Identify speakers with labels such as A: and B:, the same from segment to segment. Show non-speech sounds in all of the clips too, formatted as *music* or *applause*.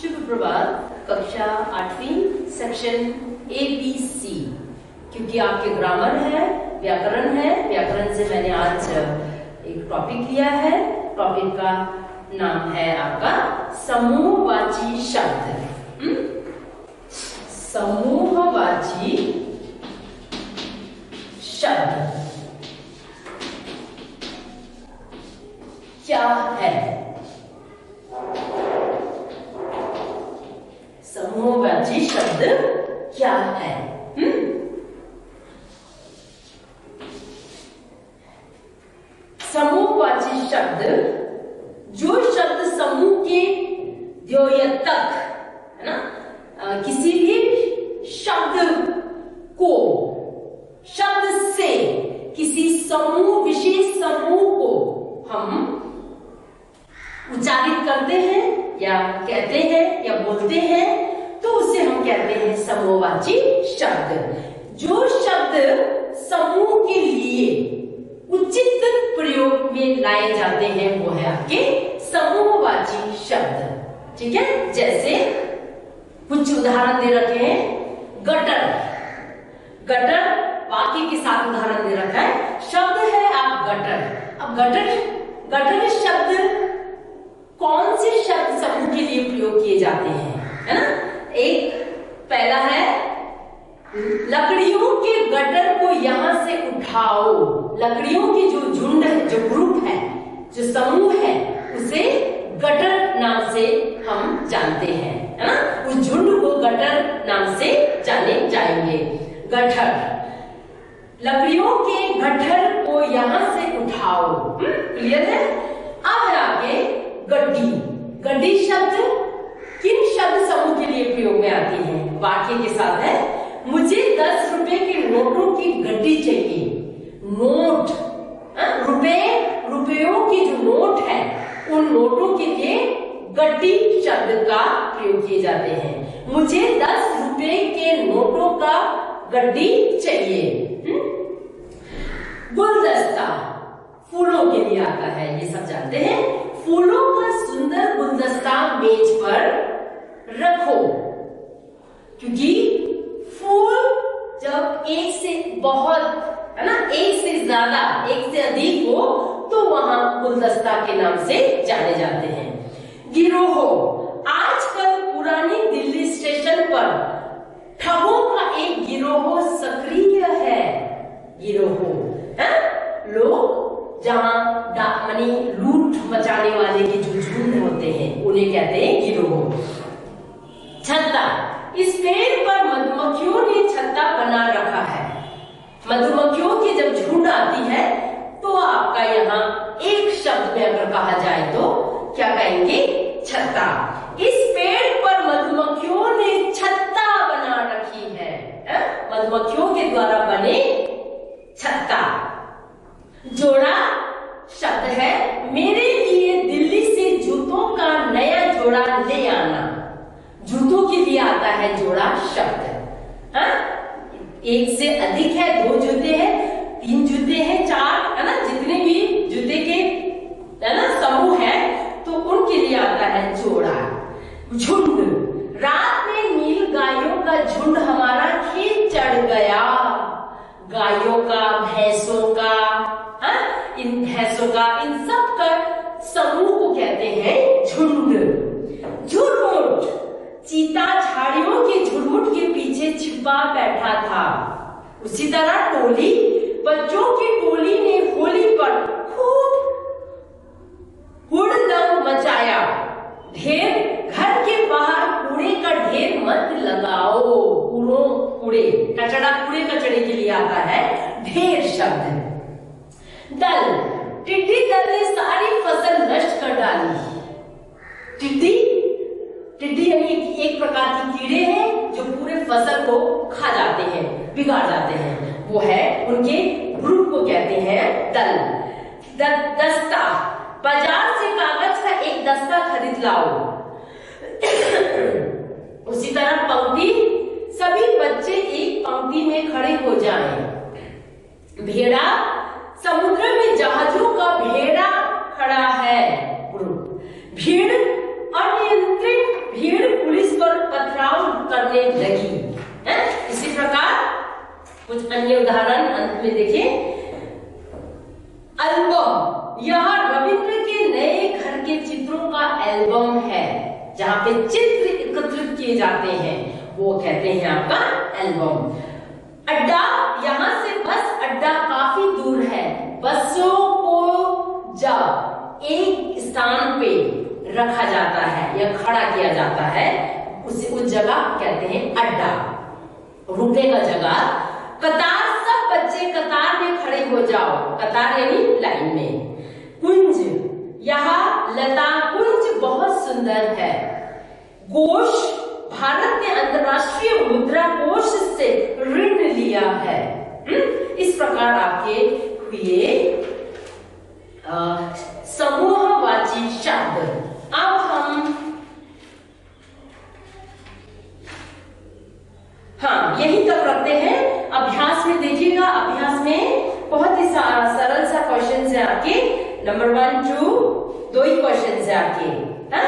A: शुभ प्रभात कक्षा आठवीं section A B C क्योंकि आपके ग्रामर है, व्याकरण है, व्याकरण से मैंने आज एक टॉपिक लिया है। टॉपिक का नाम है आपका समूहवाची शब्द। हम्म? समूहवाची शब्द क्या है समूहवाची शब्द क्या है हम्म? समूहवाची शब्द, जो शब्द समूह के द्योयतक है ना? किसी भी शब्द को, शब्द से, किसी समूह, विशेष समूह को हम उच्चारित करते हैं, या कहते हैं, या बोलते हैं तो उसे हम कहते हैं समूहवाची शब्द। जो शब्द समूह लाए जाते हैं वो है आपके समूहवाची शब्द। ठीक है? जैसे कुछ उदाहरण दे रखे हैं। गटर। गटर वाक्य के साथ उदाहरण दे रखा है। शब्द है आप गटर। अब गटर गटर शब्द कौन से शब्द समूह के लिए प्रयोग किए जाते हैं? है ना? एक पहला है लकड़ियों के गटर को यहाँ से उठाओ। लकड़ियों की जो झुंड है, जो ग्रुप है, जो समूह है, उसे गटर नाम से हम जानते हैं, है ना? उस झुंड को गटर नाम से जाने जाएँगे। गठर लकड़ियों के गठर को यहाँ से उठाओ। क्लियर है? अब आगे गड्डी गड्डी शब्द किन शब्द समूह के लिए प्रयोग में आती है? वाक्य के साथ है मुझे दस रुपए के नोटों की गड्डी चाहिए। नोट हाँ, रुपए रुपयों की जो नोट है उन नोटों के लिए गड्डी शब्द का प्रयोग किए जाते हैं। मुझे दस रुपए के नोटों का गड्डी चाहिए। हम्म? गुलदस्ता फूलों के लिए आता है ये सब जानते हैं। फूलों का सुंदर गुलदस्ता मेज पर रखो क्योंकि बहुत, है ना, एक से ज़्यादा, एक से अधिक हो तो वहाँ गुलदस्ता के नाम से जाने जाते हैं। गिरोह, आजकल पुरानी दिल्ली स्टेशन पर ठगों का एक गिरोह सक्रिय है। गिरोह, है लोग जहाँ मनी लूट मचाने वाले के जो होते हैं, उन्हें कहते हैं गिरोह। छत्ता, इस पेड़ पर मधुमक्खियों ने छत्ता बना रखा मधुमक्खियों की जब झुंड आती है तो आपका यहाँ एक शब्द में अगर कहा जाए तो क्या कहेंगे छत्ता इस पेड़ पर मधुमक्खियों ने छत्ता बना रखी है? मधुमक्खियों के द्वारा बने छत्ता जोड़ा शब्द है, मेरे लिए दिल्ली से जूतों का नया जोड़ा ले आना जूतों के लिए आता है जोड़ा शब्द हाँ? एक से अधिक है, दो जूते हैं, तीन जूते हैं, चार, है ना? जितने भी जूते के, है ना, समूह है तो उनके लिए आता है जोड़ा। झुंड। रात में नील गायों का झुंड हमारा खेत चढ़ गया। गायों का, भैंसों का, हा? इन भैंसों का, इन सब का समूह को कहते हैं झुंड। चीता झाड़ियों के झुरमुट के पीछे छिपा बैठा था। उसी तरह टोली, बच्चों की टोली ने होली पर खूब हुड़दंग मचाया। ढेर घर के बाहर कूड़े का ढेर मत लगाओ। कूड़ों, कूड़े, कचड़ा कूड़े कचड़े के लिए आता है, ढेर शब्द। दल, टिड्डी दल ने सारी फ़सल नष्ट कर डाली टिड्डी टिड्डी यानी एक, एक प्रकार की कीड़े हैं जो पूरे फ़सल को खा जाते हैं बिगाड़ जाते हैं। वो है उनके ग्रुप को कहते हैं दल। द, दस्ता। बाज़ार से कागज़ का एक दस्ता खरीद लाओ। *coughs* उसी तरह पंक्ति सभी बच्चे एक पंक्ति में खड़े हो जाएँ। भेड़ा समुद्र में जहाजों का गया है ग्रुप भीड़ अनियंत्रित भीड़ पुलिस पर पथराव करने लगी है इसी प्रकार कुछ अन्य उदाहरण अंत में देखें एल्बम, यह रविंद्र के नए घर के चित्रों का एल्बम है, जहाँ पे चित्र एकत्रित किए जाते हैं। वो कहते हैं आपका एल्बम। अड्डा, यहाँ से बस अड्डा काफ़ी दूर है। बसों को जब एक स्थान पे रखा जाता है या खड़ा किया जाता है, उसे उस जगह कहते हैं अड्डा। रुकने का जगह कतार सब बच्चे कतार में खड़े हो जाओ। कतार यानी लाइन में। कुंज, यहाँ लता कुंज बहुत सुंदर है। कोष, भारत ने अंतरराष्ट्रीय मुद्रा कोष से ऋण लिया है। इस प्रकार आपके हुए समूहवाची शब्द अब हम हाँ यही तक रखते हैं अभ्यास में देखिएगा अभ्यास में बहुत ही सरल सा क्वेश्चन है आपके नंबर वन टू दो ही क्वेश्चन है आपके हा?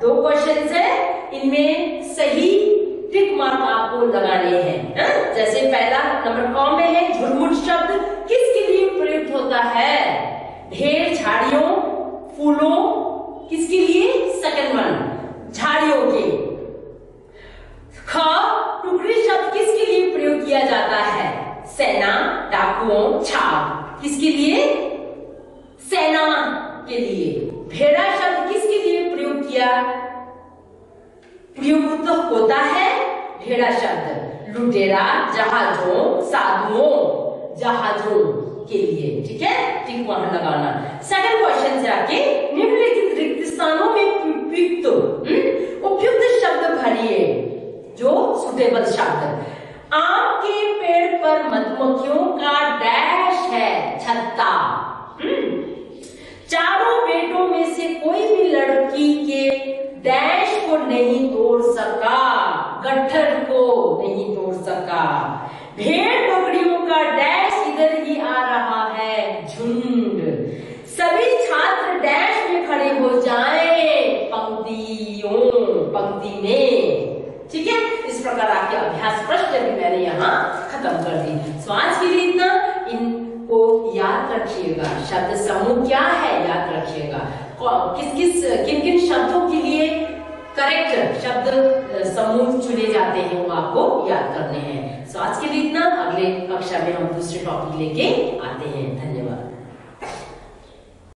A: दो क्वेश्चन है, इनमें सही टिक मार्क आपको लगाने हैं, हा? जैसे पहला नंबर कॉम में है, झुरमुट शब्द किसके लिए प्रयुक्त होता है? ढेर झाड़ियों, फूलों, किसके लिए? सेकंड वन झाड़ियों के। ख, टुकड़ी शब्द किसके लिए प्रयोग किया जाता है? सेना, डाकुओं, छाप, किसके लिए? के लिए। भेड़ा शब्द किसके लिए प्रयोग किया? प्रयुक्त तो होता है भेड़ा शब्द। लुटेरा, जहाजों, साधुओं, जहाजों के लिए। ठीक है? ठीक वहाँ लगाना। सेकंड क्वेश्चन से आके निम्नलिखित रिक्त स्थानों में उपयुक्त उपयुक्त शब्द भरिए जो सुटेबल शब्द आम के पेड़ पर मधुमक्खियों का डैश है छत्ता चारों बेटों में से कोई भी लड़की के डैश को नहीं तोड़ सका गट्ठर को नहीं तोड़ सका भेड़ बकरियों का डैश इधर ही आ रहा है, झुंड। सभी छात्र डैश में खड़े हो जाएँ, पंक्तियों, पंक्ति में। ठीक है? इस प्रकार आपके अभ्यास प्रश्न भी मैंने यहाँ खत्म कर दी स्वास्थ्य आज के लिए इतना। इनको याद रखिएगा। शब्द समूह क्या है? याद किस किस, किन किन शब्दों के लिए करेक्ट शब्द समूह चुने जाते हैं वो आपको याद करने हैं। सो आज के लिए इतना। अगले कक्षा में हम दूसरे टॉपिक लेके आते हैं।